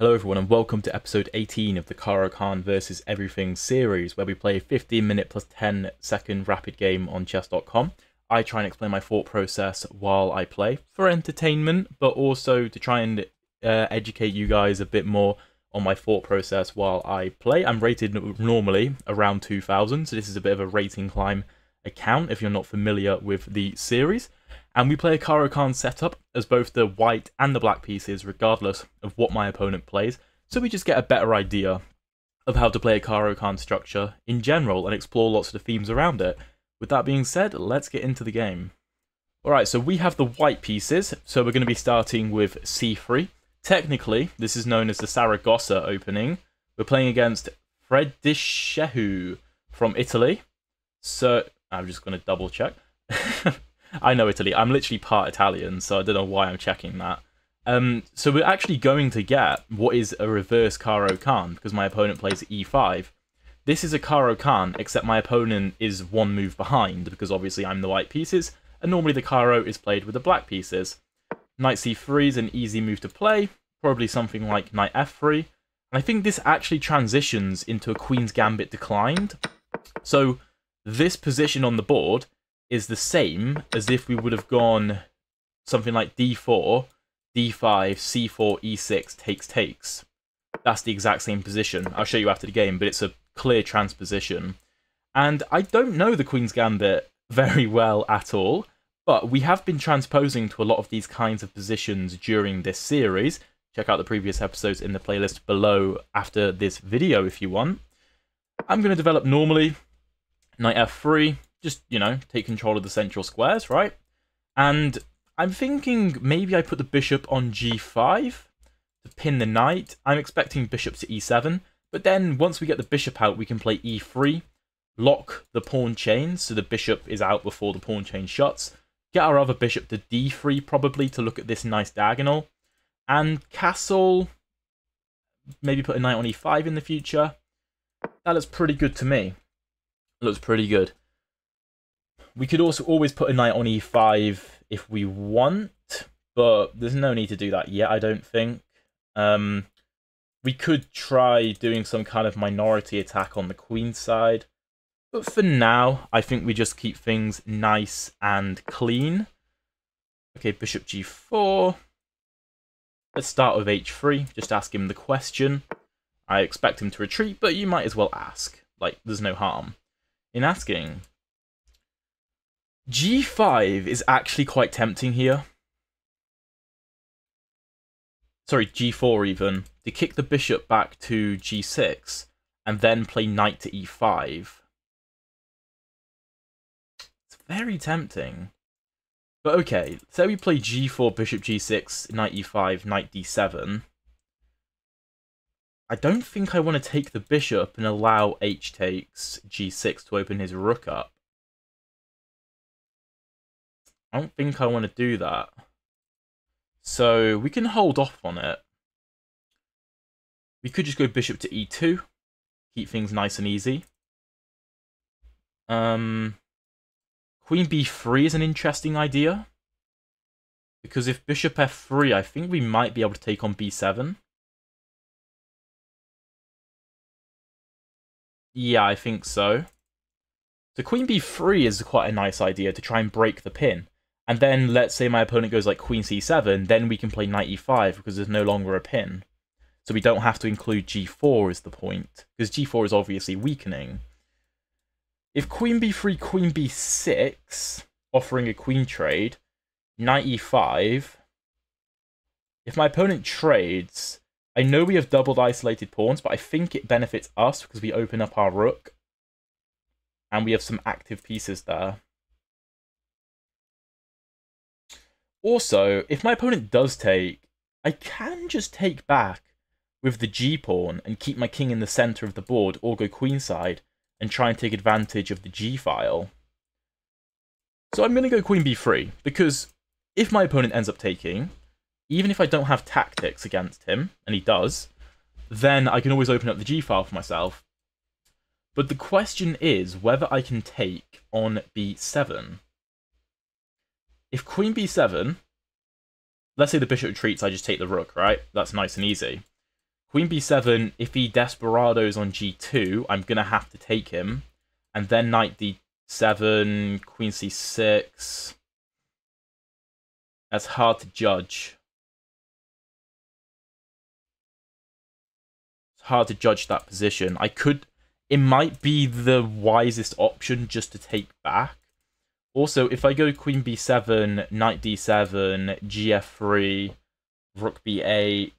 Hello everyone and welcome to episode 18 of the Caro-Kann vs Everything series where we play a 15 minute plus 10 second rapid game on chess.com. I try and explain my thought process while I play for entertainment but also to try and uh, educate you guys a bit more on my thought process while I play. I'm rated normally around 2000 so this is a bit of a rating climb account if you're not familiar with the series. And we play a Caro-Kann setup as both the white and the black pieces, regardless of what my opponent plays, so we just get a better idea of how to play a Caro-Kann structure in general and explore lots of the themes around it. With that being said, let's get into the game. Alright, so we have the white pieces, so we're going to be starting with c3. Technically, this is known as the Saragossa opening. We're playing against Fred Fredishehu from Italy. So, I'm just going to double check. I know Italy. I'm literally part Italian, so I don't know why I'm checking that. Um, so we're actually going to get what is a reverse Caro-Kann because my opponent plays e5. This is a Caro-Kann, except my opponent is one move behind, because obviously I'm the white pieces, and normally the Caro is played with the black pieces. Knight c3 is an easy move to play, probably something like knight f3. And I think this actually transitions into a Queen's Gambit declined. So this position on the board is the same as if we would have gone something like d4, d5, c4, e6, takes, takes. That's the exact same position. I'll show you after the game, but it's a clear transposition. And I don't know the Queen's Gambit very well at all, but we have been transposing to a lot of these kinds of positions during this series. Check out the previous episodes in the playlist below after this video if you want. I'm going to develop normally, knight f3, just, you know, take control of the central squares, right? And I'm thinking maybe I put the bishop on g5 to pin the knight. I'm expecting bishop to e7, but then once we get the bishop out, we can play e3, lock the pawn chain so the bishop is out before the pawn chain shuts, get our other bishop to d3 probably to look at this nice diagonal, and castle, maybe put a knight on e5 in the future. That looks pretty good to me. looks pretty good. We could also always put a knight on e5 if we want, but there's no need to do that yet, I don't think. Um, we could try doing some kind of minority attack on the queen side. But for now, I think we just keep things nice and clean. Okay, bishop g4. Let's start with h3, just ask him the question. I expect him to retreat, but you might as well ask. Like, there's no harm in asking. G5 is actually quite tempting here. Sorry, G4 even. To kick the bishop back to G6 and then play knight to E5. It's very tempting. But okay, say we play G4, bishop G6, knight E5, knight D7. I don't think I want to take the bishop and allow H takes G6 to open his rook up. I don't think I want to do that. So we can hold off on it. We could just go bishop to e2. Keep things nice and easy. Um, Queen b3 is an interesting idea. Because if bishop f3, I think we might be able to take on b7. Yeah, I think so. So queen b3 is quite a nice idea to try and break the pin. And then let's say my opponent goes like queen c7, then we can play knight e5 because there's no longer a pin. So we don't have to include g4 is the point, because g4 is obviously weakening. If queen b3, queen b6, offering a queen trade, knight e5, if my opponent trades, I know we have doubled isolated pawns, but I think it benefits us because we open up our rook. And we have some active pieces there. Also, if my opponent does take, I can just take back with the g-pawn and keep my king in the center of the board or go queenside and try and take advantage of the g-file. So I'm going to go queen b3 because if my opponent ends up taking, even if I don't have tactics against him, and he does, then I can always open up the g-file for myself. But the question is whether I can take on b7 if queen b7, let's say the bishop retreats, I just take the rook, right? That's nice and easy. Queen b7, if he desperados on g2, I'm going to have to take him. And then knight d7, queen c6. That's hard to judge. It's hard to judge that position. I could... It might be the wisest option just to take back. Also, if I go queen b7, knight d7, gf3, rook b8,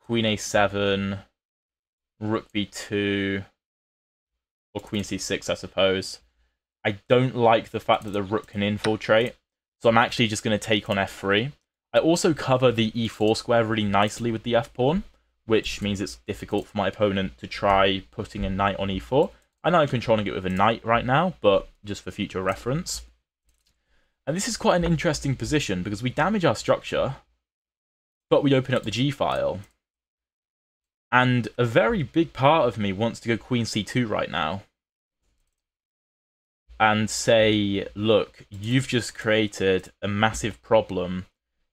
queen a7, rook b2, or queen c6, I suppose. I don't like the fact that the rook can infiltrate, so I'm actually just going to take on f3. I also cover the e4 square really nicely with the f-pawn, which means it's difficult for my opponent to try putting a knight on e4. I know I'm controlling it with a knight right now, but just for future reference. And this is quite an interesting position because we damage our structure, but we open up the G file. And a very big part of me wants to go queen c2 right now. And say, look, you've just created a massive problem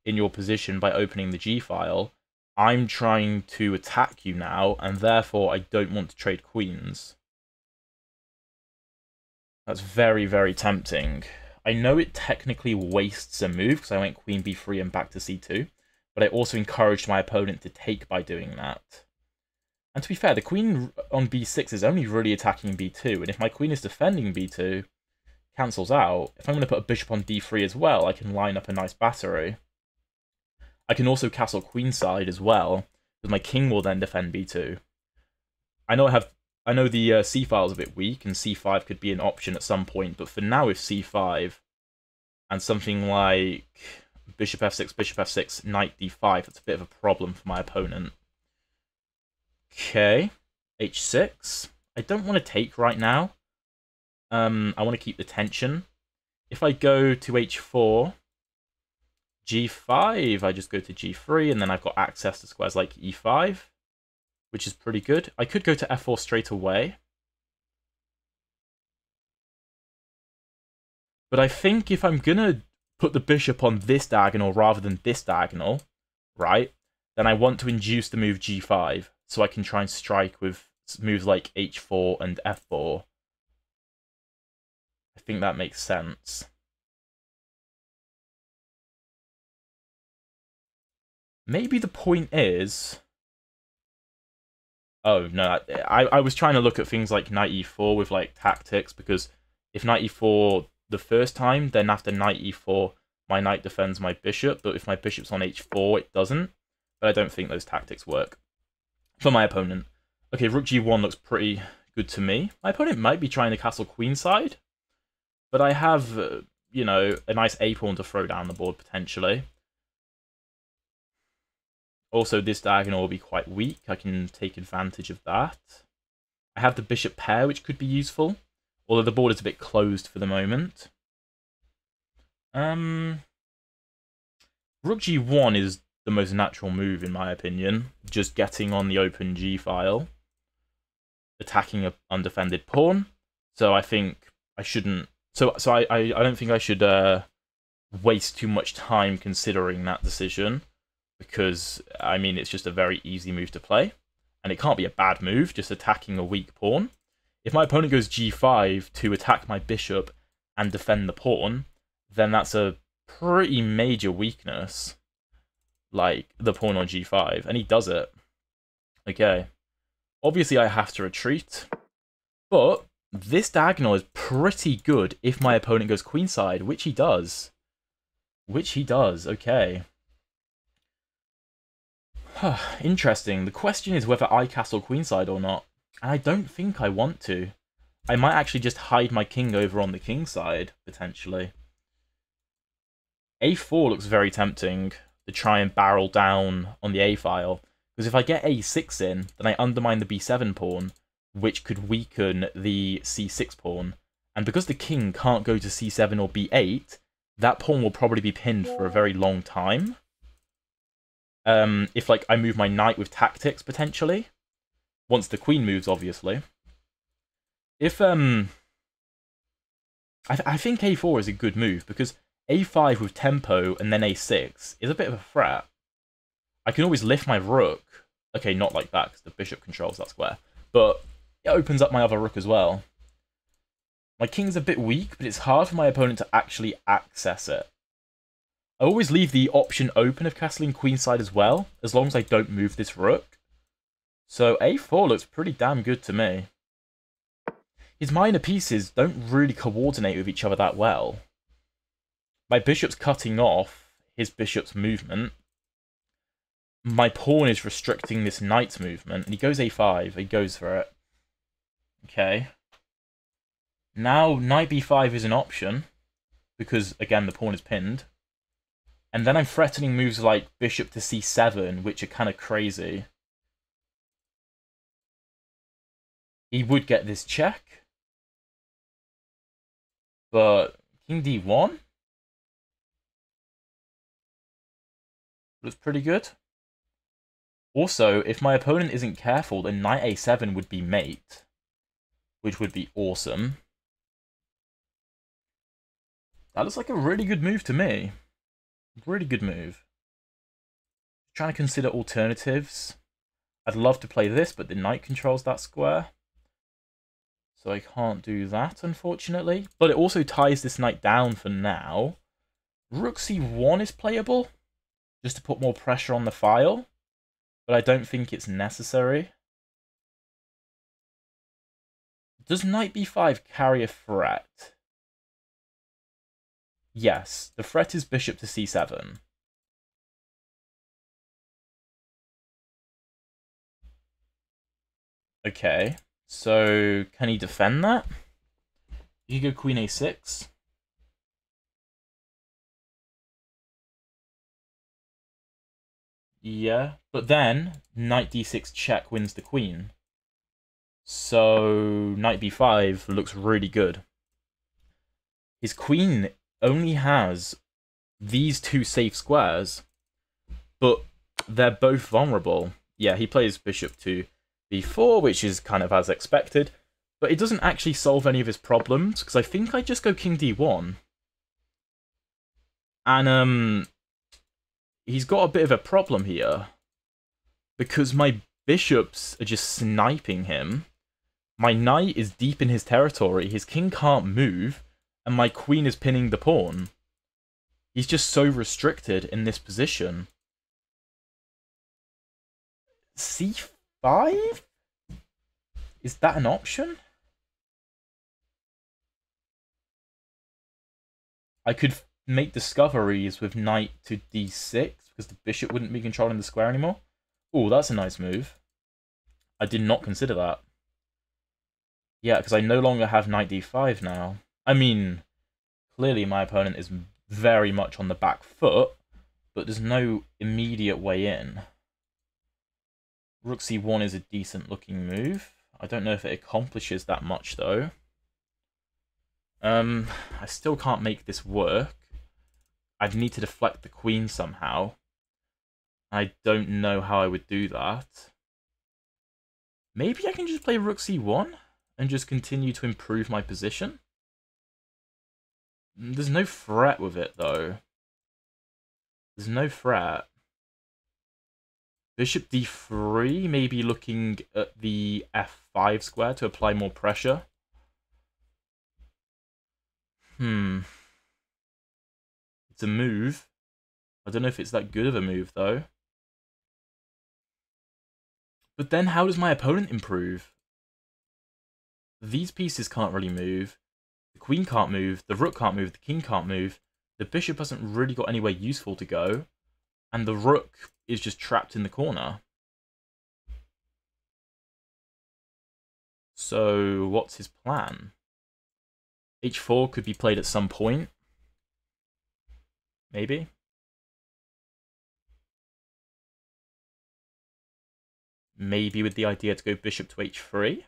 in your position by opening the G file. I'm trying to attack you now, and therefore I don't want to trade queens. That's very, very tempting. I know it technically wastes a move because I went queen b3 and back to c2, but I also encouraged my opponent to take by doing that. And to be fair, the queen on b6 is only really attacking b2, and if my queen is defending b2, cancels out. If I'm going to put a bishop on d3 as well, I can line up a nice battery. I can also castle queenside as well, because my king will then defend b2. I know I have I know the uh, c file is a bit weak, and c5 could be an option at some point, but for now if c5 and something like bishop f6, bishop f6, knight d5, that's a bit of a problem for my opponent. Okay, h6. I don't want to take right now. Um, I want to keep the tension. If I go to h4, g5, I just go to g3, and then I've got access to squares like e5 which is pretty good. I could go to f4 straight away. But I think if I'm going to put the bishop on this diagonal rather than this diagonal, right, then I want to induce the move g5 so I can try and strike with moves like h4 and f4. I think that makes sense. Maybe the point is Oh no, I I was trying to look at things like knight e4 with like tactics because if knight e4 the first time, then after knight e4, my knight defends my bishop, but if my bishop's on h4, it doesn't. But I don't think those tactics work for my opponent. Okay, rook g1 looks pretty good to me. My opponent might be trying to castle queenside, but I have, uh, you know, a nice a pawn to throw down the board potentially. Also, this diagonal will be quite weak. I can take advantage of that. I have the bishop pair, which could be useful. Although the board is a bit closed for the moment. Um, Rook g1 is the most natural move, in my opinion. Just getting on the open g file. Attacking an undefended pawn. So I think I shouldn't... So so I, I, I don't think I should uh, waste too much time considering that decision because I mean it's just a very easy move to play, and it can't be a bad move, just attacking a weak pawn. If my opponent goes g5 to attack my bishop and defend the pawn, then that's a pretty major weakness, like the pawn on g5, and he does it. Okay, obviously I have to retreat, but this diagonal is pretty good if my opponent goes queenside, which he does. Which he does, okay. Interesting. The question is whether I castle queenside or not. And I don't think I want to. I might actually just hide my king over on the king side, potentially. a4 looks very tempting to try and barrel down on the a file. Because if I get a6 in, then I undermine the b7 pawn, which could weaken the c6 pawn. And because the king can't go to c7 or b8, that pawn will probably be pinned for a very long time. Um, if like I move my knight with tactics potentially, once the queen moves, obviously. If um, I, th I think a4 is a good move because a5 with tempo and then a6 is a bit of a threat. I can always lift my rook Okay, not like that, because the bishop controls that square. But it opens up my other rook as well. My king's a bit weak, but it's hard for my opponent to actually access it. I always leave the option open of castling queenside as well, as long as I don't move this rook. So a4 looks pretty damn good to me. His minor pieces don't really coordinate with each other that well. My bishop's cutting off his bishop's movement. My pawn is restricting this knight's movement, and he goes a5. He goes for it. Okay. Now knight b5 is an option, because, again, the pawn is pinned. And then I'm threatening moves like bishop to c7, which are kind of crazy. He would get this check. But king d1 looks pretty good. Also, if my opponent isn't careful, then knight a7 would be mate, which would be awesome. That looks like a really good move to me. Really good move. Trying to consider alternatives. I'd love to play this, but the knight controls that square. So I can't do that, unfortunately. But it also ties this knight down for now. Rook c1 is playable, just to put more pressure on the file. But I don't think it's necessary. Does knight b5 carry a threat? Yes, the threat is bishop to c7. Okay, so can he defend that? You go queen a6. Yeah, but then knight d6 check wins the queen. So knight b5 looks really good. His queen only has these two safe squares, but they're both vulnerable. Yeah, he plays bishop to b4, which is kind of as expected, but it doesn't actually solve any of his problems, because I think I just go king d1. And, um, he's got a bit of a problem here, because my bishops are just sniping him. My knight is deep in his territory, his king can't move, and my queen is pinning the pawn. He's just so restricted in this position. c5? Is that an option? I could make discoveries with knight to d6 because the bishop wouldn't be controlling the square anymore. Oh, that's a nice move. I did not consider that. Yeah, because I no longer have knight d5 now. I mean, clearly my opponent is very much on the back foot, but there's no immediate way in. Rook c1 is a decent looking move. I don't know if it accomplishes that much though. Um, I still can't make this work. I'd need to deflect the queen somehow. I don't know how I would do that. Maybe I can just play rook c1 and just continue to improve my position? There's no threat with it, though. There's no threat. Bishop d3, maybe looking at the f5 square to apply more pressure. Hmm. It's a move. I don't know if it's that good of a move, though. But then how does my opponent improve? These pieces can't really move. The queen can't move, the rook can't move, the king can't move, the bishop hasn't really got anywhere useful to go, and the rook is just trapped in the corner. So, what's his plan? h4 could be played at some point. Maybe. Maybe with the idea to go bishop to h3.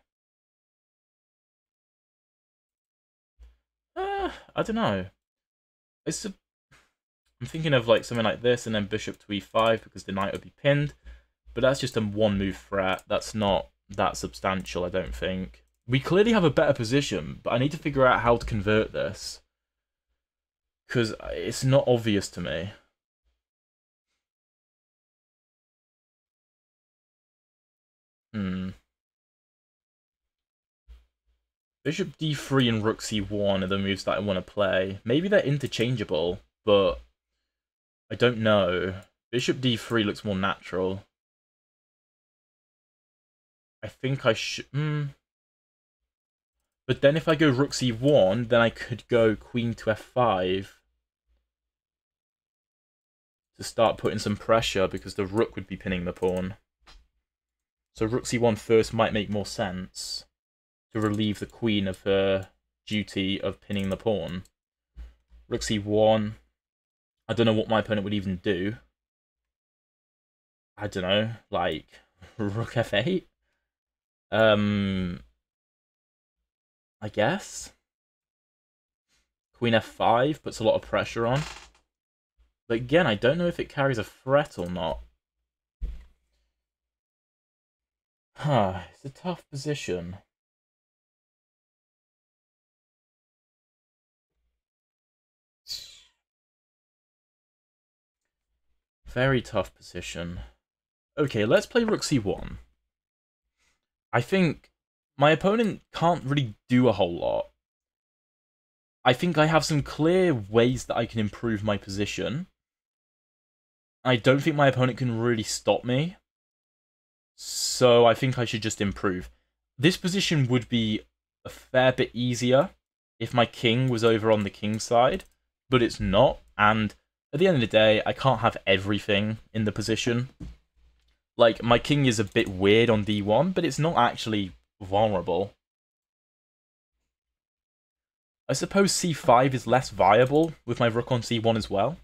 I don't know. It's a, I'm thinking of like something like this and then bishop to e5 because the knight would be pinned. But that's just a one move threat. That's not that substantial, I don't think. We clearly have a better position, but I need to figure out how to convert this. Because it's not obvious to me. Hmm. Bishop d3 and rook c1 are the moves that I want to play. Maybe they're interchangeable, but I don't know. Bishop d3 looks more natural. I think I should... Hmm. But then if I go rook c1, then I could go queen to f5 to start putting some pressure because the rook would be pinning the pawn. So rook c1 first might make more sense to relieve the queen of her duty of pinning the pawn. Rook c1. I don't know what my opponent would even do. I don't know, like rook f8. Um, I guess. Queen f5 puts a lot of pressure on. But again, I don't know if it carries a threat or not. Huh, it's a tough position. Very tough position. Okay, let's play rook c1. I think my opponent can't really do a whole lot. I think I have some clear ways that I can improve my position. I don't think my opponent can really stop me. So I think I should just improve. This position would be a fair bit easier if my king was over on the king side, but it's not, and at the end of the day, I can't have everything in the position. Like, my king is a bit weird on d1, but it's not actually vulnerable. I suppose c5 is less viable with my rook on c1 as well.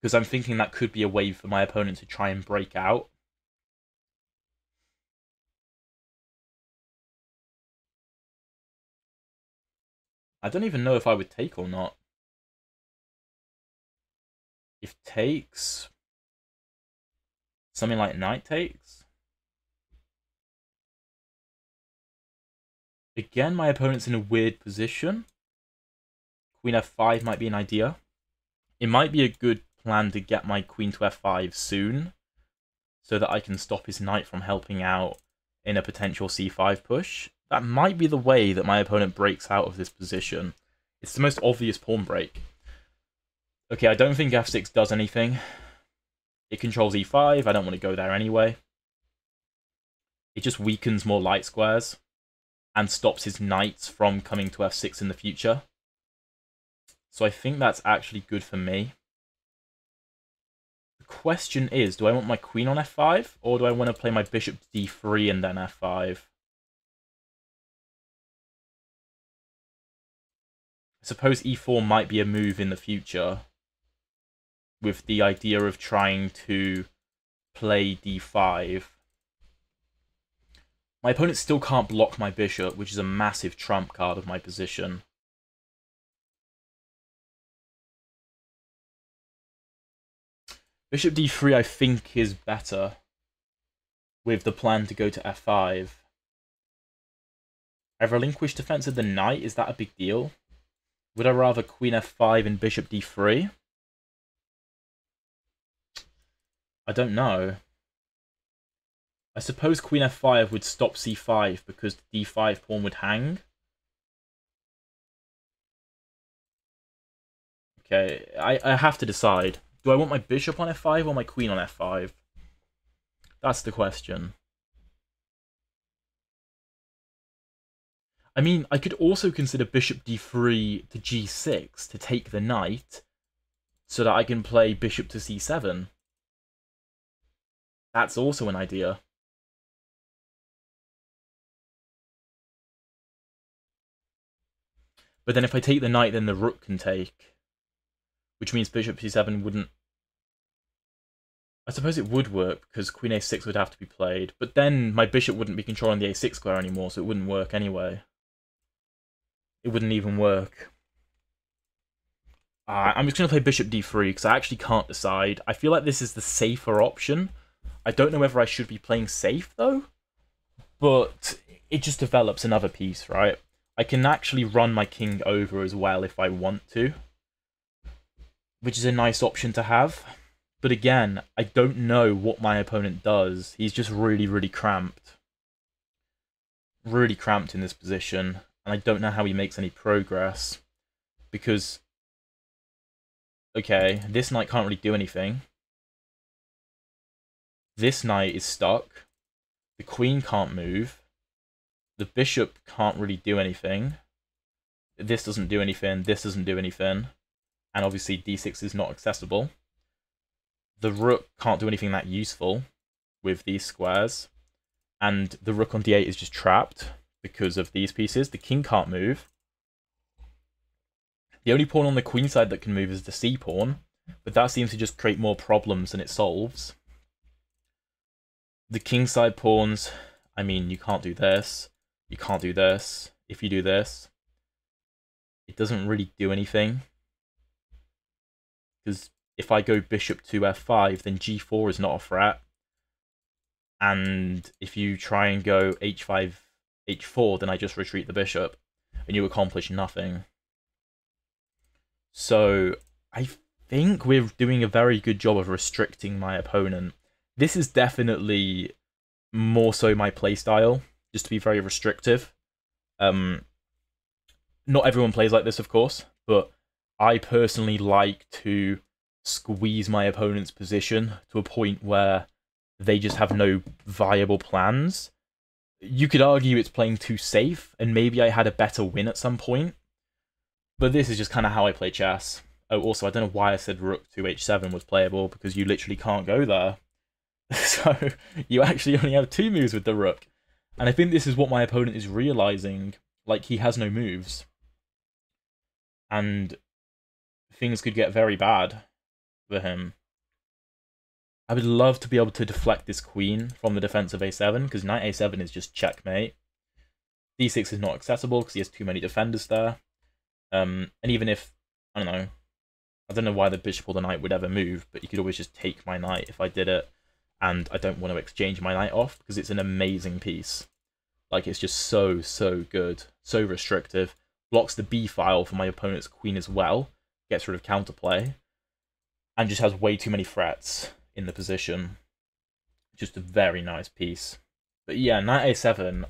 Because I'm thinking that could be a way for my opponent to try and break out. I don't even know if I would take or not. If takes, something like knight takes. Again, my opponent's in a weird position. Queen f5 might be an idea. It might be a good plan to get my queen to f5 soon, so that I can stop his knight from helping out in a potential c5 push. That might be the way that my opponent breaks out of this position. It's the most obvious pawn break. Okay, I don't think f6 does anything. It controls e5, I don't want to go there anyway. It just weakens more light squares and stops his knights from coming to f6 in the future. So I think that's actually good for me. The question is, do I want my queen on f5, or do I want to play my bishop d3 and then f5? I suppose e4 might be a move in the future, with the idea of trying to play d5. My opponent still can't block my bishop, which is a massive trump card of my position. Bishop d3 I think is better with the plan to go to f5. I've relinquished defense of the knight, is that a big deal? Would I rather queen f5 and bishop d3? I don't know. I suppose queen f5 would stop c5 because the d5 pawn would hang. Okay, I, I have to decide. Do I want my bishop on f5 or my queen on f5? That's the question. I mean, I could also consider bishop d3 to g6 to take the knight so that I can play bishop to c7. That's also an idea. But then if I take the knight, then the rook can take. Which means bishop c7 wouldn't... I suppose it would work, because queen a6 would have to be played. But then my bishop wouldn't be controlling the a6 square anymore, so it wouldn't work anyway. It wouldn't even work. Uh, I'm just going to play bishop d3, because I actually can't decide. I feel like this is the safer option. I don't know whether I should be playing safe though, but it just develops another piece, right? I can actually run my king over as well if I want to, which is a nice option to have. But again, I don't know what my opponent does. He's just really, really cramped. really cramped in this position, and I don't know how he makes any progress because okay, this knight can't really do anything. This knight is stuck. The queen can't move. The bishop can't really do anything. This doesn't do anything. This doesn't do anything. And obviously d6 is not accessible. The rook can't do anything that useful with these squares. And the rook on d8 is just trapped because of these pieces. The king can't move. The only pawn on the queen side that can move is the c pawn, but that seems to just create more problems than it solves. The king side pawns, I mean, you can't do this, you can't do this. If you do this, it doesn't really do anything. Because if I go bishop to f5, then g4 is not a threat. And if you try and go h5, h4, then I just retreat the bishop, and you accomplish nothing. So I think we're doing a very good job of restricting my opponent. This is definitely more so my playstyle, just to be very restrictive. Um, not everyone plays like this, of course, but I personally like to squeeze my opponent's position to a point where they just have no viable plans. You could argue it's playing too safe, and maybe I had a better win at some point, but this is just kind of how I play chess. Oh, also, I don't know why I said rook to h7 was playable, because you literally can't go there. so, you actually only have two moves with the rook. And I think this is what my opponent is realizing. Like, he has no moves. And things could get very bad for him. I would love to be able to deflect this queen from the defense of a7, because knight a7 is just checkmate. d6 is not accessible because he has too many defenders there. Um, and even if, I don't know, I don't know why the bishop or the knight would ever move, but you could always just take my knight if I did it, and I don't want to exchange my knight off because it's an amazing piece. Like, it's just so, so good, so restrictive. Blocks the b file for my opponent's queen as well, gets rid of counterplay, and just has way too many threats in the position. Just a very nice piece. But yeah, knight a7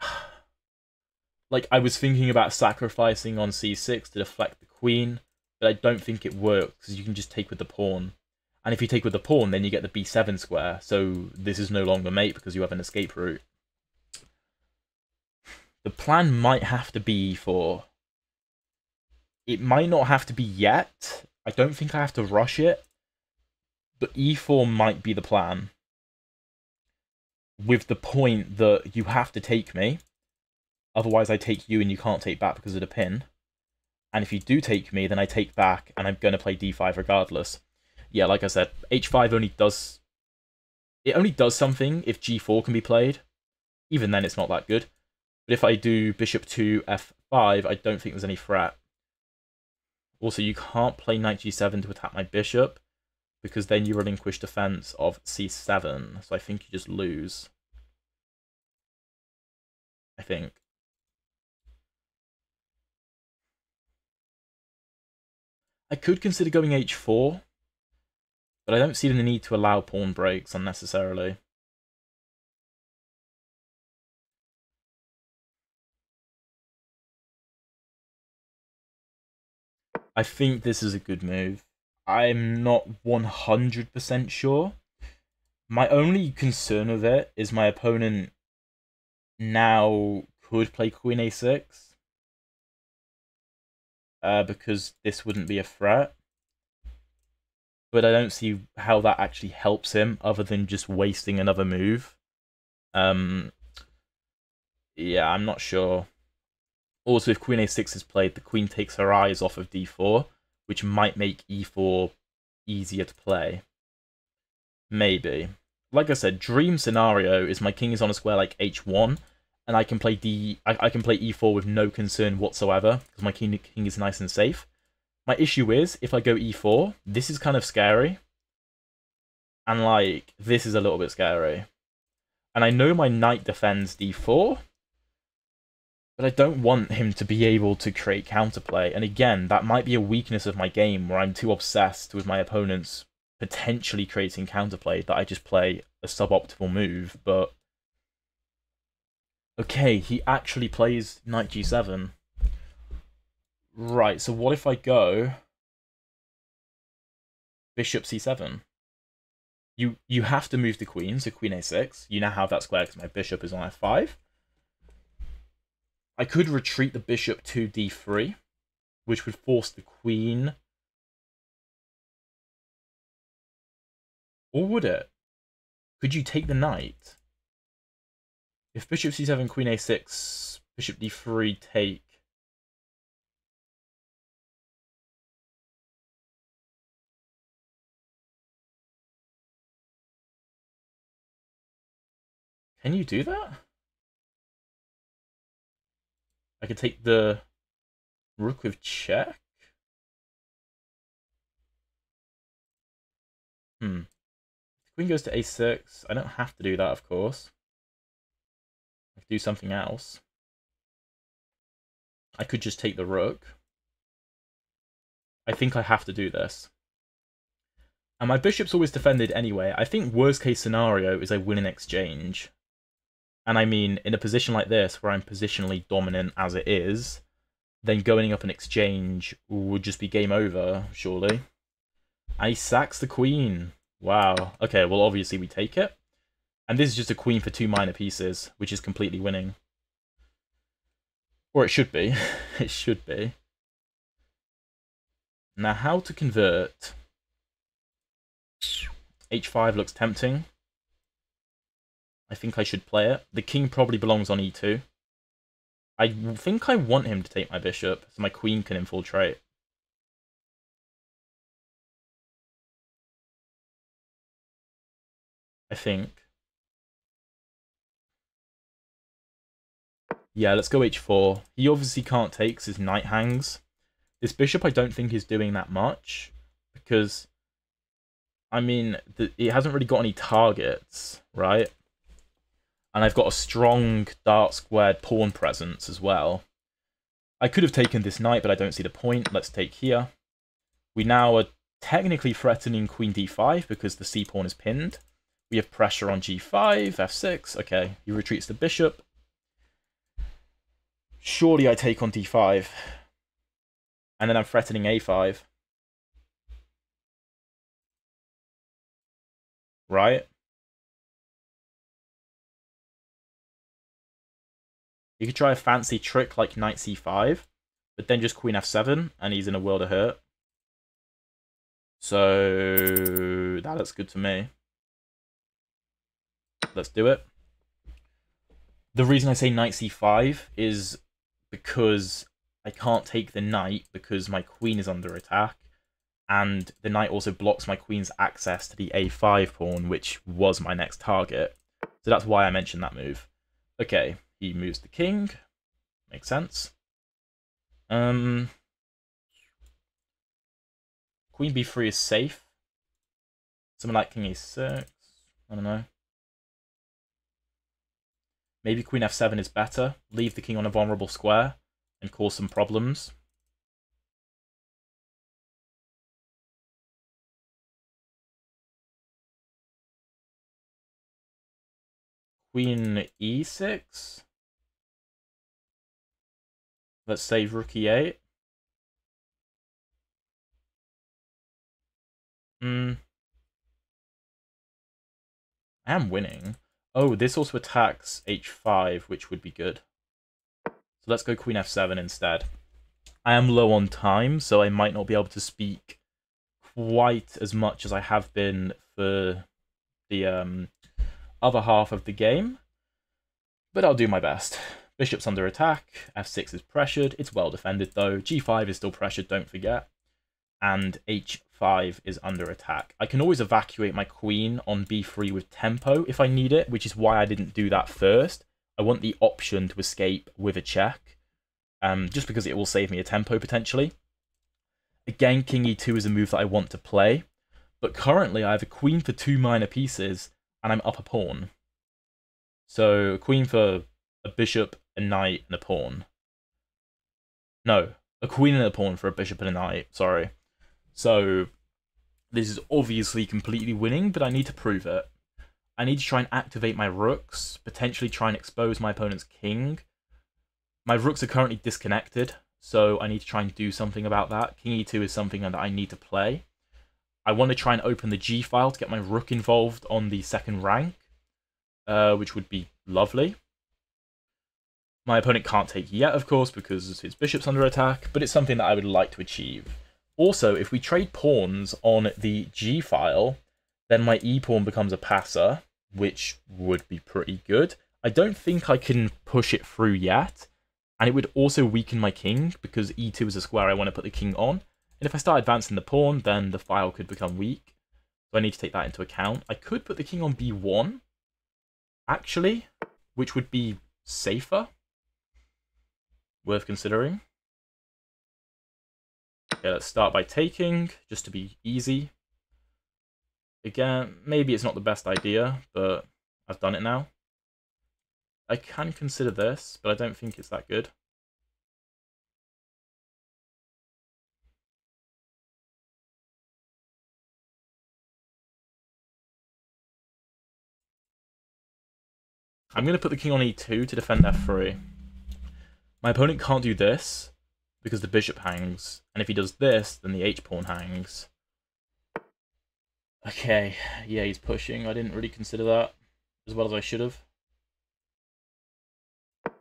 like I was thinking about sacrificing on c6 to deflect the queen, but I don't think it works because you can just take with the pawn. And if you take with the pawn, then you get the b7 square, so this is no longer mate because you have an escape route. The plan might have to be for... It might not have to be yet. I don't think I have to rush it. But e4 might be the plan. With the point that you have to take me Otherwise, I take you and you can't take back because of the pin. And if you do take me, then I take back and I'm going to play d5 regardless. Yeah, like I said, h5 only does... It only does something if g4 can be played. Even then, it's not that good. But if I do bishop to f5, I don't think there's any threat. Also, you can't play knight g7 to attack my bishop, because then you relinquish defense of c7. So I think you just lose. I think. I could consider going h4, but I don't see the need to allow pawn breaks unnecessarily. I think this is a good move. I'm not 100% sure. My only concern with it is my opponent now could play queen a6 uh, because this wouldn't be a threat. But I don't see how that actually helps him other than just wasting another move. Um, yeah, I'm not sure. Also, if queen a6 is played, the queen takes her eyes off of d4, which might make e4 easier to play. Maybe. Like I said, dream scenario is my king is on a square like h1, and I can play d I, I can play e4 with no concern whatsoever because my king king is nice and safe. My issue is if I go e4, this is kind of scary. And like this is a little bit scary. And I know my knight defends d4, but I don't want him to be able to create counterplay. And again, that might be a weakness of my game where I'm too obsessed with my opponents potentially creating counterplay that I just play a suboptimal move, but Okay, he actually plays knight g7. Right, so what if I go bishop c7? You you have to move the queen, so queen a6. You now have that square because my bishop is on f5. I could retreat the bishop to d3, which would force the queen. Or would it? Could you take the knight? If bishop c7, queen a6, bishop d3 take. Can you do that? I could take the rook with check. Hmm. Queen goes to a6. I don't have to do that, of course. I could do something else. I could just take the rook. I think I have to do this. And my bishop's always defended anyway. I think worst case scenario is I win an exchange. And I mean, in a position like this, where I'm positionally dominant as it is, then going up an exchange would just be game over, surely. I sacks the queen. Wow. Okay, well, obviously we take it. And this is just a queen for two minor pieces, which is completely winning. Or it should be. it should be. Now, how to convert? h5 looks tempting. I think I should play it. The king probably belongs on e2. I think I want him to take my bishop, so my queen can infiltrate. I think. Yeah, let's go h4. He obviously can't take his knight hangs. This bishop I don't think is doing that much, because, I mean, the, it hasn't really got any targets, right? And I've got a strong dark squared pawn presence as well. I could have taken this knight, but I don't see the point. Let's take here. We now are technically threatening queen d5 because the c-pawn is pinned. We have pressure on g5, f6. Okay, he retreats the bishop. Surely I take on d5. And then I'm threatening a5. Right? You could try a fancy trick like knight c5, but then just queen f7, and he's in a world of hurt. So that looks good to me. Let's do it. The reason I say knight c5 is because I can't take the knight because my queen is under attack, and the knight also blocks my queen's access to the a5 pawn, which was my next target. So that's why I mentioned that move. Okay, he moves the king. Makes sense. Um, Queen b3 is safe. Something like King e6. I don't know. Maybe Queen f7 is better. Leave the king on a vulnerable square and cause some problems. Queen e6. Let's save rook e8. Hmm. I am winning. Oh, this also attacks h5, which would be good. So let's go queen f7 instead. I am low on time, so I might not be able to speak quite as much as I have been for the um, other half of the game. But I'll do my best. Bishop's under attack, f6 is pressured, it's well defended though, g5 is still pressured, don't forget, and h5 is under attack. I can always evacuate my queen on b3 with tempo if I need it, which is why I didn't do that first. I want the option to escape with a check, um, just because it will save me a tempo potentially. Again, king e2 is a move that I want to play, but currently I have a queen for two minor pieces, and I'm up a pawn. So queen for a bishop, a knight, and a pawn. No, a queen and a pawn for a bishop and a knight, sorry. So this is obviously completely winning, but I need to prove it. I need to try and activate my rooks, potentially try and expose my opponent's king. My rooks are currently disconnected, so I need to try and do something about that. King e2 is something that I need to play. I want to try and open the G file to get my rook involved on the second rank, uh, which would be lovely. My opponent can't take yet, of course, because his bishop's under attack, but it's something that I would like to achieve. Also, if we trade pawns on the G file, then my E pawn becomes a passer, which would be pretty good. I don't think I can push it through yet, and it would also weaken my king, because E2 is a square I want to put the king on. And if I start advancing the pawn, then the file could become weak. So I need to take that into account. I could put the king on b1, actually, which would be safer. Worth considering. Okay, let's start by taking, just to be easy. Again, maybe it's not the best idea, but I've done it now. I can consider this, but I don't think it's that good. I'm going to put the king on e2 to defend f3. My opponent can't do this, because the bishop hangs, and if he does this, then the h-pawn hangs. Okay, yeah, he's pushing. I didn't really consider that as well as I should have.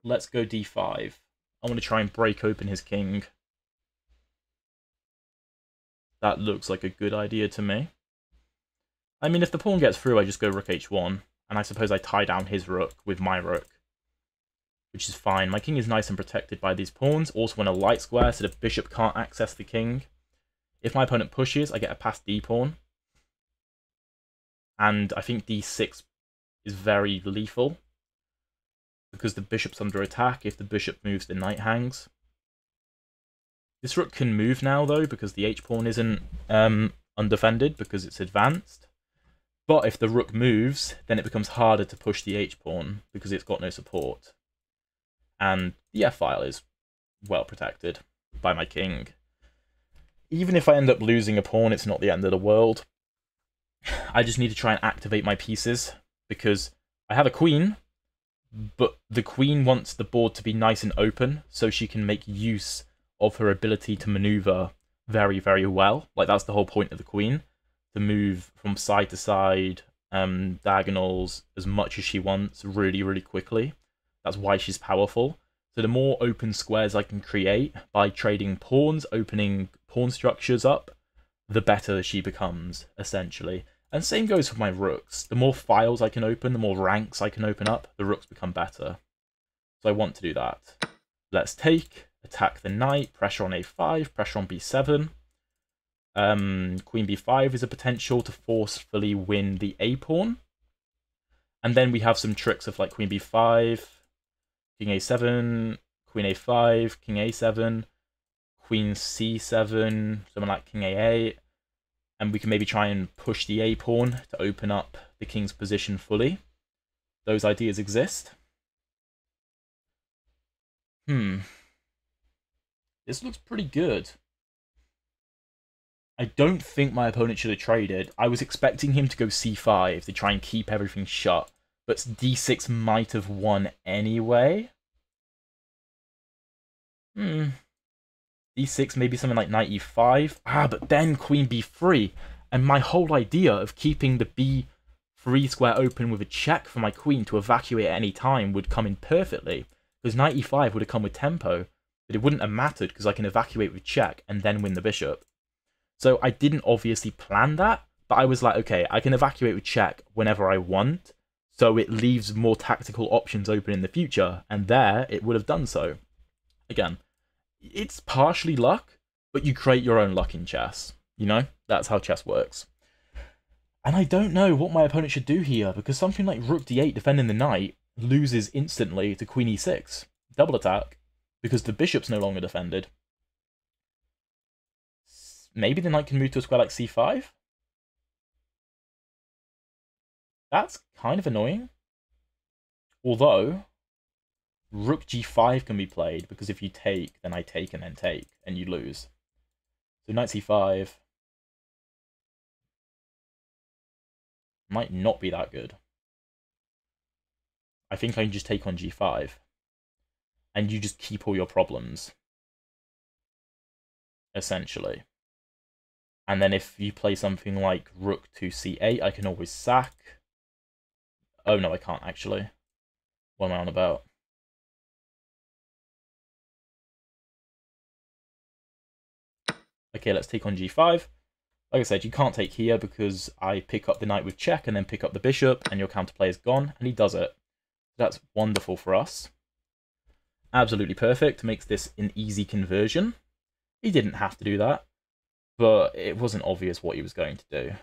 Let's go d5. I want to try and break open his king. That looks like a good idea to me. I mean, if the pawn gets through, I just go rook h1, and I suppose I tie down his rook with my rook, which is fine. My king is nice and protected by these pawns, also in a light square, so the bishop can't access the king. If my opponent pushes, I get a passed d-pawn, and I think d6 is very lethal because the bishop's under attack. If the bishop moves, the knight hangs. This rook can move now, though, because the h-pawn isn't um, undefended because it's advanced. But if the rook moves, then it becomes harder to push the h-pawn because it's got no support. And the f-file is well protected by my king. Even if I end up losing a pawn, it's not the end of the world. I just need to try and activate my pieces because I have a queen, but the queen wants the board to be nice and open so she can make use of her ability to maneuver very, very well. Like that's the whole point of the queen, to move from side to side, um, diagonals as much as she wants really, really quickly. That's why she's powerful. So the more open squares I can create by trading pawns, opening pawn structures up, the better she becomes, essentially. And same goes for my rooks. The more files I can open, the more ranks I can open up, the rooks become better. So I want to do that. Let's take, attack the knight, pressure on a5, pressure on b7. Um, queen b5 is a potential to forcefully win the a-pawn. And then we have some tricks of like queen b5, king a7, queen a5, king a7, queen c7, something like king a8, and we can maybe try and push the a pawn to open up the king's position fully. Those ideas exist. Hmm. This looks pretty good. I don't think my opponent should have traded. I was expecting him to go c5 to try and keep everything shut, but d6 might have won anyway. Hmm d6, maybe something like knight e5. Ah, but then queen b3. And my whole idea of keeping the b3 square open with a check for my queen to evacuate at any time would come in perfectly. Because knight e5 would have come with tempo, but it wouldn't have mattered because I can evacuate with check and then win the bishop. So I didn't obviously plan that, but I was like, okay, I can evacuate with check whenever I want, so it leaves more tactical options open in the future, and there it would have done so. Again, it's partially luck, but you create your own luck in chess. You know, that's how chess works. And I don't know what my opponent should do here, because something like rook d8 defending the knight loses instantly to queen e6. Double attack, because the bishop's no longer defended. Maybe the knight can move to a square like c5? That's kind of annoying. Although, Rook g5 can be played, because if you take, then I take and then take, and you lose. So knight c5 might not be that good. I think I can just take on g5. And you just keep all your problems. Essentially. And then if you play something like rook to c8, I can always sack. Oh no, I can't actually. What am I on about? Okay, let's take on g5. Like I said, you can't take here because I pick up the knight with check and then pick up the bishop and your counterplay is gone, and he does it. That's wonderful for us. Absolutely perfect, makes this an easy conversion. He didn't have to do that, but it wasn't obvious what he was going to do.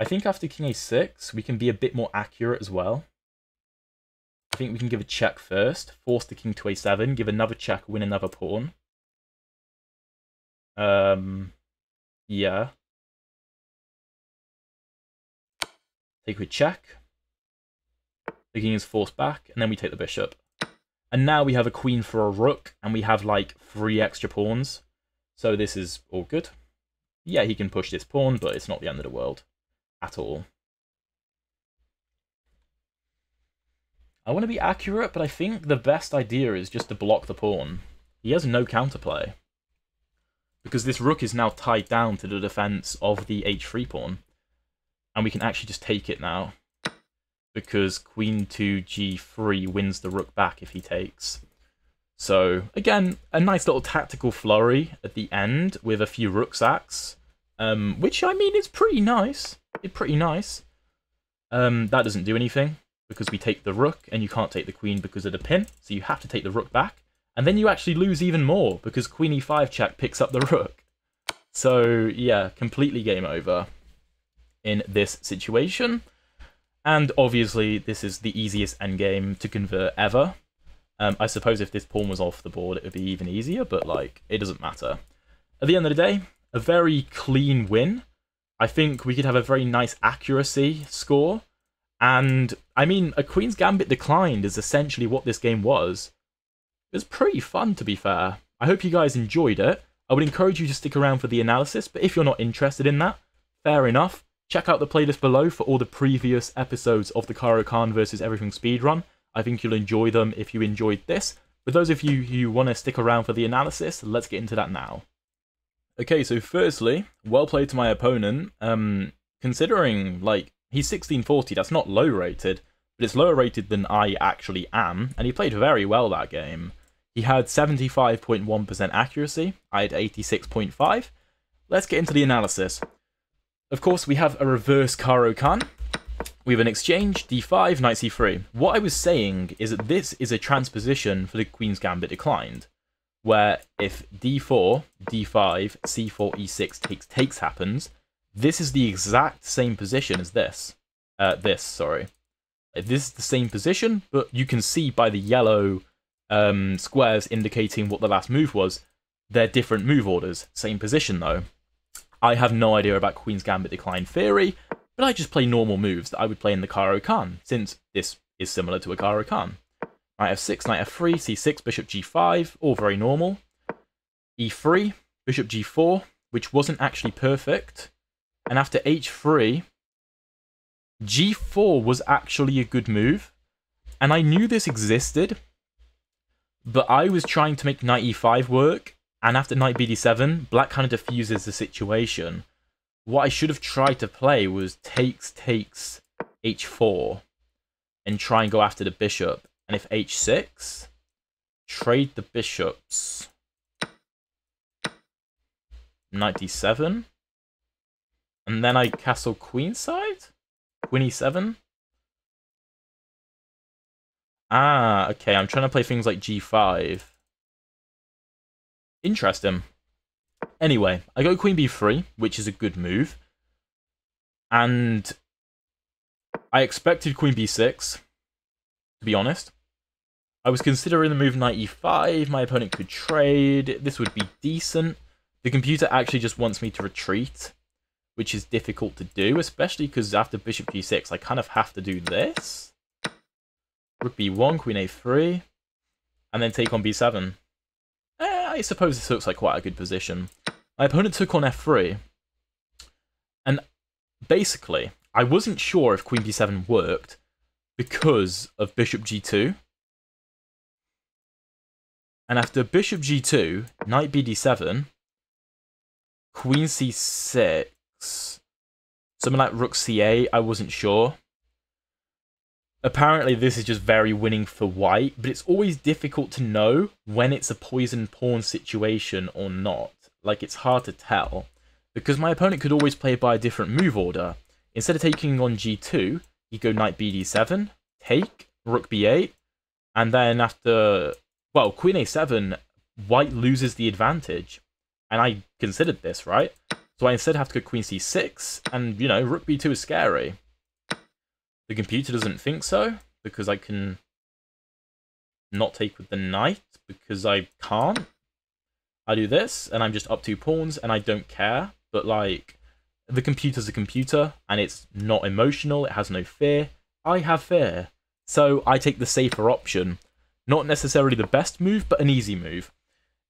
I think after king a6, we can be a bit more accurate as well. I think we can give a check first, force the king to a7, give another check, win another pawn. Um, yeah. Take a check. The king is forced back, and then we take the bishop. And now we have a queen for a rook, and we have like three extra pawns. So this is all good. Yeah, he can push this pawn, but it's not the end of the world. At all. I want to be accurate, but I think the best idea is just to block the pawn. He has no counterplay because this rook is now tied down to the defense of the h3 pawn. And we can actually just take it now. Because queen to g3 wins the rook back if he takes. So, again, a nice little tactical flurry at the end with a few rook sacks. Um, which, I mean, is pretty nice. It's pretty nice. Um, that doesn't do anything because we take the rook and you can't take the queen because of the pin. So you have to take the rook back. And then you actually lose even more, because queen e5 check picks up the rook. So, yeah, completely game over in this situation. And obviously, this is the easiest endgame to convert ever. Um, I suppose if this pawn was off the board, it would be even easier, but, like, it doesn't matter. At the end of the day, a very clean win. I think we could have a very nice accuracy score. And, I mean, a Queen's Gambit declined is essentially what this game was. It was pretty fun, to be fair. I hope you guys enjoyed it. I would encourage you to stick around for the analysis, but if you're not interested in that, fair enough. Check out the playlist below for all the previous episodes of the Caro-Kann vs Everything speedrun. I think you'll enjoy them if you enjoyed this. For those of you who want to stick around for the analysis, let's get into that now. Okay, so firstly, well played to my opponent. Um, considering, like, he's 1640, that's not low rated, but it's lower rated than I actually am, and he played very well that game. He had 75.1% accuracy, I had 86.5. Let's get into the analysis. Of course, we have a reverse Caro-Kann. We have an exchange, d5, knight c3. What I was saying is that this is a transposition for the Queen's Gambit declined, where if d4, d5, c4, e6 takes takes happens, this is the exact same position as this. Uh, this, sorry. This is the same position, but you can see by the yellow um, squares indicating what the last move was, they're different move orders. Same position though. I have no idea about Queen's Gambit Decline theory, but I just play normal moves that I would play in the Caro-Kann, since this is similar to a Caro-Kann. Knight f6, knight f3, c6, bishop g5, all very normal. e3, bishop g4, which wasn't actually perfect. And after h3, g4 was actually a good move. And I knew this existed, but I was trying to make knight e5 work, and after knight bd7, black kind of diffuses the situation. What I should have tried to play was takes, takes, h4, and try and go after the bishop. And if h6, trade the bishops. Knight d7. And then I castle queenside? Queen e7? Ah, okay. I'm trying to play things like g5. Interesting. Anyway, I go queen b3, which is a good move. And I expected queen b6, to be honest. I was considering the move knight e5. My opponent could trade. This would be decent. The computer actually just wants me to retreat, which is difficult to do, especially because after bishop g6, I kind of have to do this. Rook b1, queen a3, and then take on b7. Eh, I suppose this looks like quite a good position. My opponent took on f3, and basically, I wasn't sure if queen b7 worked, because of bishop g2. And after bishop g2, knight bd7, queen c6, something like rook c8, I wasn't sure. Apparently this is just very winning for white, but it's always difficult to know when it's a poison pawn situation or not. Like, it's hard to tell. Because my opponent could always play by a different move order. Instead of taking on g2, you go knight bd7, take, rook b8, and then after, well, queen a7, white loses the advantage. And I considered this, right? So I instead have to go queen c6, and, you know, rook b2 is scary. The computer doesn't think so, because I can not take with the knight, because I can't. I do this, and I'm just up two pawns, and I don't care, but, like, the computer's a computer, and it's not emotional, it has no fear. I have fear. So I take the safer option. Not necessarily the best move, but an easy move.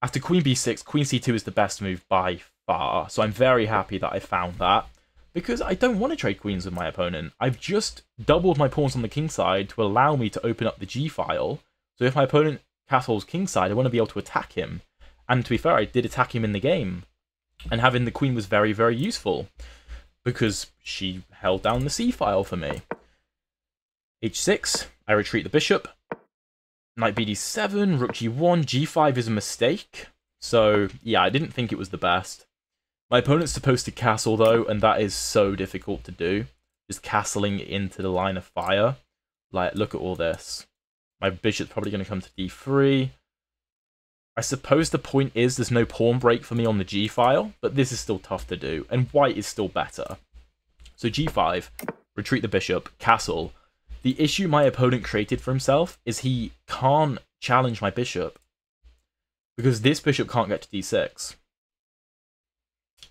After queen b6, queen c2 is the best move by far, so I'm very happy that I found that. Because I don't want to trade queens with my opponent. I've just doubled my pawns on the king side to allow me to open up the g-file. So if my opponent castles king side, I want to be able to attack him. And to be fair, I did attack him in the game. And having the queen was very, very useful. Because she held down the c-file for me h6, I retreat the bishop. Knight bd7, rook g1, g5 is a mistake. So, yeah, I didn't think it was the best. My opponent's supposed to castle, though, and that is so difficult to do. Just castling into the line of fire. Like, look at all this. My bishop's probably going to come to d3. I suppose the point is there's no pawn break for me on the g-file, but this is still tough to do, and white is still better. So g5, retreat the bishop, castle, the issue my opponent created for himself is he can't challenge my bishop. Because this bishop can't get to d6.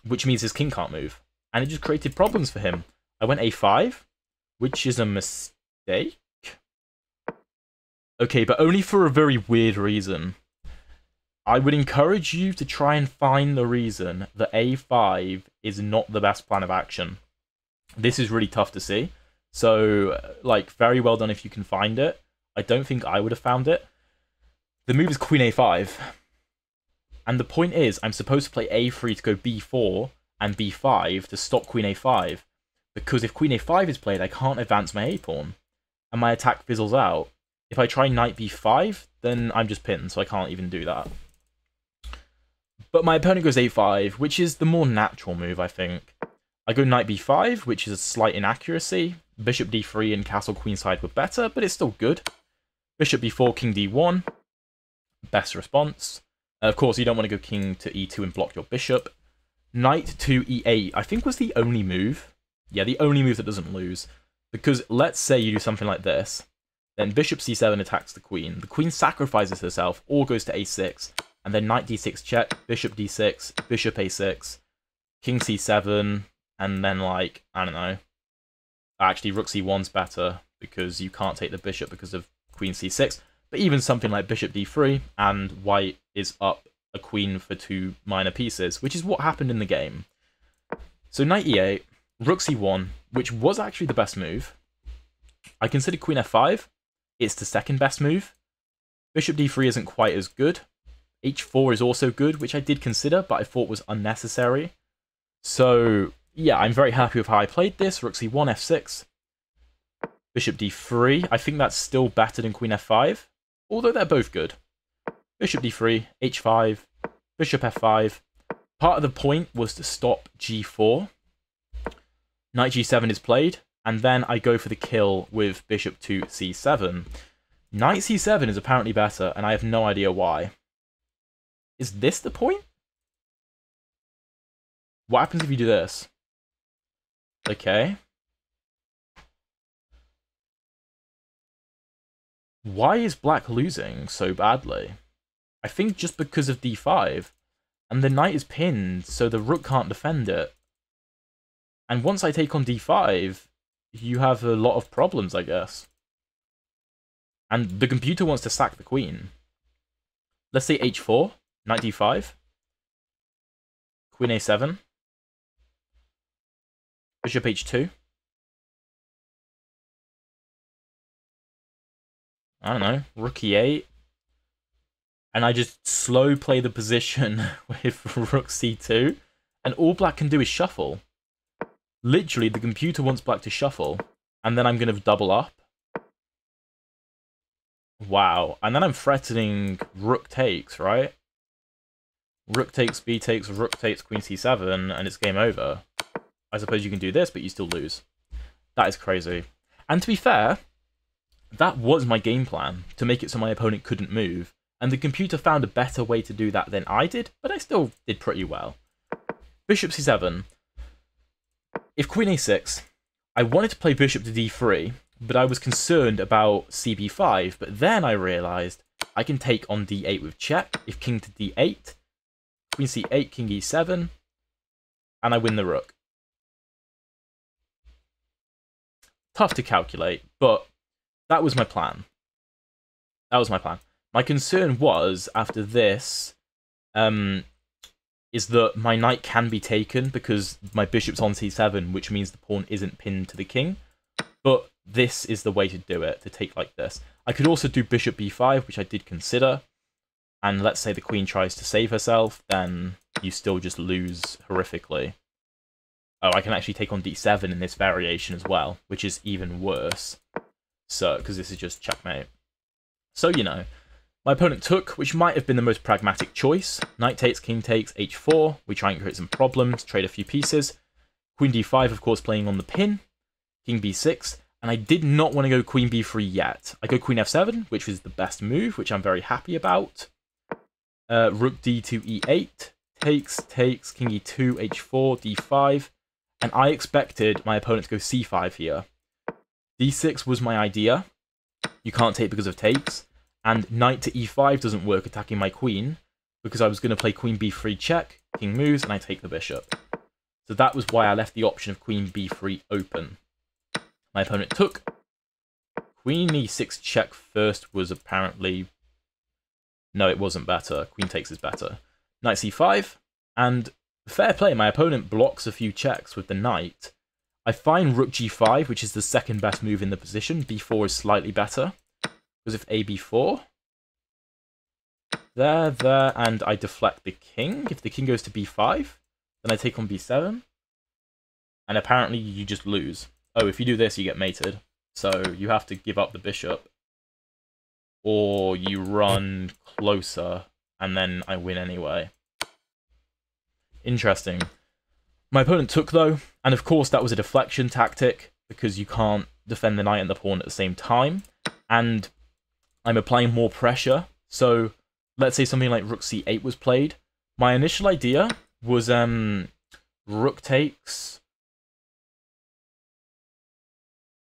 Which means his king can't move. And it just created problems for him. I went a5, which is a mistake. Okay, but only for a very weird reason. I would encourage you to try and find the reason that a5 is not the best plan of action. This is really tough to see. So, like, very well done if you can find it. I don't think I would have found it. The move is queen a5. And the point is, I'm supposed to play a3 to go b4 and b5 to stop queen a5. Because if queen a5 is played, I can't advance my a-pawn. And my attack fizzles out. If I try knight b5, then I'm just pinned, so I can't even do that. But my opponent goes a5, which is the more natural move, I think. I go knight b5, which is a slight inaccuracy, Bishop d3 and castle queenside were better, but it's still good. Bishop b4, king d1. Best response. Uh, of course, you don't want to go king to e2 and block your bishop. Knight to e8, I think was the only move. Yeah, the only move that doesn't lose. Because let's say you do something like this. Then bishop c7 attacks the queen. The queen sacrifices herself, or goes to a6. And then knight d6 check, bishop d6, bishop a6, king c7, and then like, I don't know, Actually, rook c1's better because you can't take the bishop because of queen c6. But even something like bishop d3 and white is up a queen for two minor pieces, which is what happened in the game. So knight e8, rook c1, which was actually the best move. I consider queen f5. It's the second best move. Bishop d3 isn't quite as good. h4 is also good, which I did consider, but I thought was unnecessary. So yeah, I'm very happy with how I played this. Rook c1, f6. Bishop d3. I think that's still better than queen f5, although they're both good. Bishop d3, h5, bishop f5. Part of the point was to stop g4. Knight g7 is played, and then I go for the kill with bishop to c7. Knight c7 is apparently better, and I have no idea why. Is this the point? What happens if you do this? Okay. Why is black losing so badly? I think just because of d5. And the knight is pinned, so the rook can't defend it. And once I take on d5, you have a lot of problems, I guess. And the computer wants to sack the queen. Let's say h4, knight d5, queen a7, Bishop h2. I don't know, rook e8. And I just slow play the position with rook c2. And all black can do is shuffle. Literally, the computer wants black to shuffle. And then I'm going to double up. Wow. And then I'm threatening rook takes, right? Rook takes, b takes, rook takes, queen c7, and it's game over. I suppose you can do this, but you still lose. That is crazy. And to be fair, that was my game plan, to make it so my opponent couldn't move. And the computer found a better way to do that than I did, but I still did pretty well. Bishop c7. If queen a6, I wanted to play bishop to d3, but I was concerned about cb5, but then I realised I can take on d8 with check, if king to d8, queen c8, king e7, and I win the rook. Tough to calculate, but that was my plan. That was my plan. My concern was, after this, um, is that my knight can be taken because my bishop's on c7, which means the pawn isn't pinned to the king. But this is the way to do it, to take like this. I could also do bishop b5, which I did consider. And let's say the queen tries to save herself, then you still just lose horrifically. Oh, I can actually take on d7 in this variation as well, which is even worse. So, because this is just checkmate. So, you know, my opponent took, which might have been the most pragmatic choice. Knight takes, king takes, h4. We try and create some problems, trade a few pieces. Queen d5, of course, playing on the pin. King b6. And I did not want to go queen b3 yet. I go queen f7, which was the best move, which I'm very happy about. Uh, rook d2 e8. Takes, takes, king e2, h4, d5. And I expected my opponent to go c5 here. d6 was my idea. You can't take because of takes. And knight to e5 doesn't work attacking my queen, because I was going to play queen b3 check, king moves, and I take the bishop. So that was why I left the option of queen b3 open. My opponent took. Queen e6 check first was apparently... No, it wasn't better. Queen takes is better. Knight c5, and Fair play, my opponent blocks a few checks with the knight. I find rook g5, which is the second best move in the position. b4 is slightly better. Because if a b4... There, there, and I deflect the king. If the king goes to b5, then I take on b7. And apparently you just lose. Oh, if you do this, you get mated. So you have to give up the bishop. Or you run closer, and then I win anyway. Interesting. My opponent took, though, and of course that was a deflection tactic, because you can't defend the knight and the pawn at the same time. And I'm applying more pressure, so let's say something like rook c8 was played. My initial idea was um, rook takes,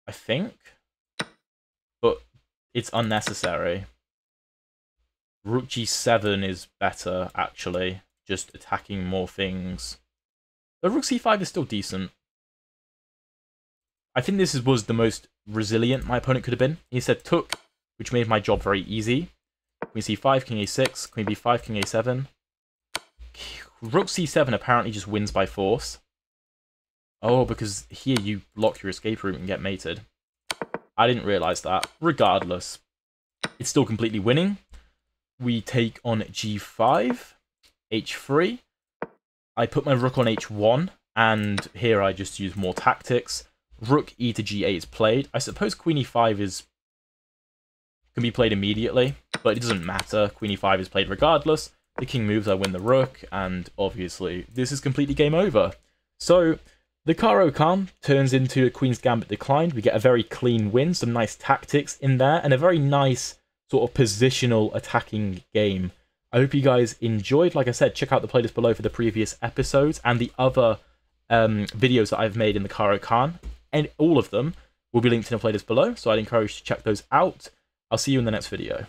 I think, but it's unnecessary. Rook g7 is better, actually just attacking more things. The rook c5 is still decent. I think this was the most resilient my opponent could have been. He said took, which made my job very easy. Queen c5, king a6, queen b5, king a7. Rook c7 apparently just wins by force. Oh, because here you lock your escape route and get mated. I didn't realise that. Regardless, it's still completely winning. We take on g5 h3. I put my rook on h1, and here I just use more tactics. Rook e to g8 is played. I suppose queen e5 is can be played immediately, but it doesn't matter. Queen e5 is played regardless. The king moves, I win the rook, and obviously this is completely game over. So the Caro-Kann turns into a Queen's Gambit declined. We get a very clean win, some nice tactics in there, and a very nice sort of positional attacking game. I hope you guys enjoyed. Like I said, check out the playlist below for the previous episodes and the other um, videos that I've made in the Caro-Kann. And all of them will be linked in the playlist below, so I'd encourage you to check those out. I'll see you in the next video.